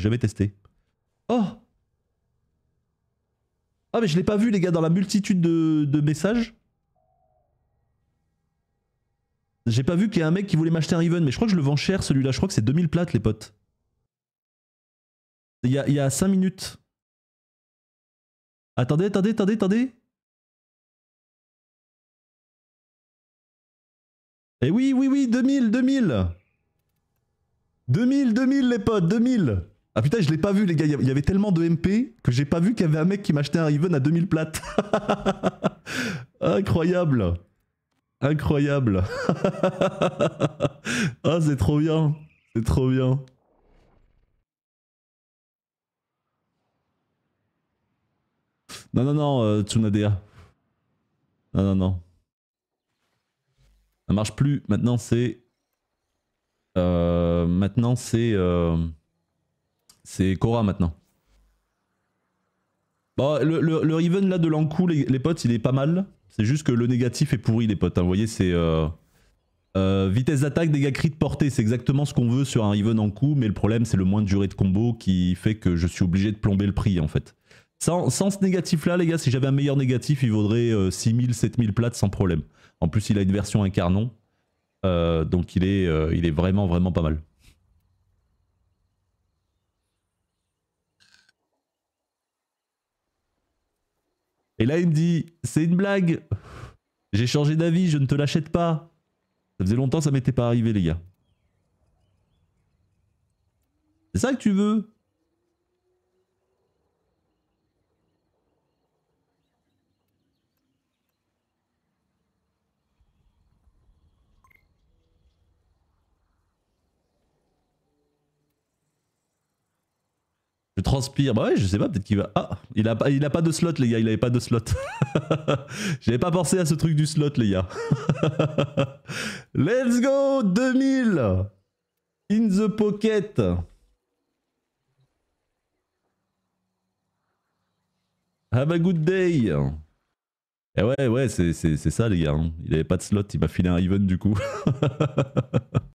Jamais testé. Oh Ah mais je l'ai pas vu les gars dans la multitude de, messages. J'ai pas vu qu'il y a un mec qui voulait m'acheter un Riven, mais je crois que je le vends cher celui-là. Je crois que c'est 2000 plates les potes. Il y a, il y a 5 minutes. Attendez, attendez, attendez, attendez. Eh oui, oui, oui, 2000, 2000 2000, 2000 les potes, 2000 Ah putain, je l'ai pas vu les gars, il y avait tellement de MP que j'ai pas vu qu'il y avait un mec qui m'achetait un Riven à 2000 plates. Incroyable Incroyable Ah c'est trop bien C'est trop bien Non, non, non, euh, Tsunadea. Non, non, non. Ça marche plus. Maintenant, c'est. Euh, maintenant, c'est. Euh, c'est Cora maintenant. Bon, le, le, le Riven là de l'Ankou, les, potes, il est pas mal. C'est juste que le négatif est pourri, les potes. Hein. Vous voyez, c'est. Euh, euh, vitesse d'attaque, dégâts crit portée, c'est exactement ce qu'on veut sur un Riven en coup, mais le problème c'est le moins de durée de combo qui fait que je suis obligé de plomber le prix en fait. Sans, ce négatif là les gars, si j'avais un meilleur négatif, il vaudrait euh, 6000, 7000 plates sans problème. En plus il a une version incarnon, euh, donc il est, il est vraiment vraiment pas mal. Et là il me dit, c'est une blague, j'ai changé d'avis, je ne te l'achète pas. Ça faisait longtemps ça m'était pas arrivé les gars. C'est ça que tu veux? Transpire. Bah ouais, je sais pas, peut-être qu'il va. Ah, il a, pas, il a pas de slot, les gars. Il avait pas de slot. J'avais pas pensé à ce truc du slot, les gars. Let's go 2000 In the pocket. Have a good day. Et eh ouais, ouais, c'est ça, les gars. Hein. Il avait pas de slot. Il m'a filé un even du coup.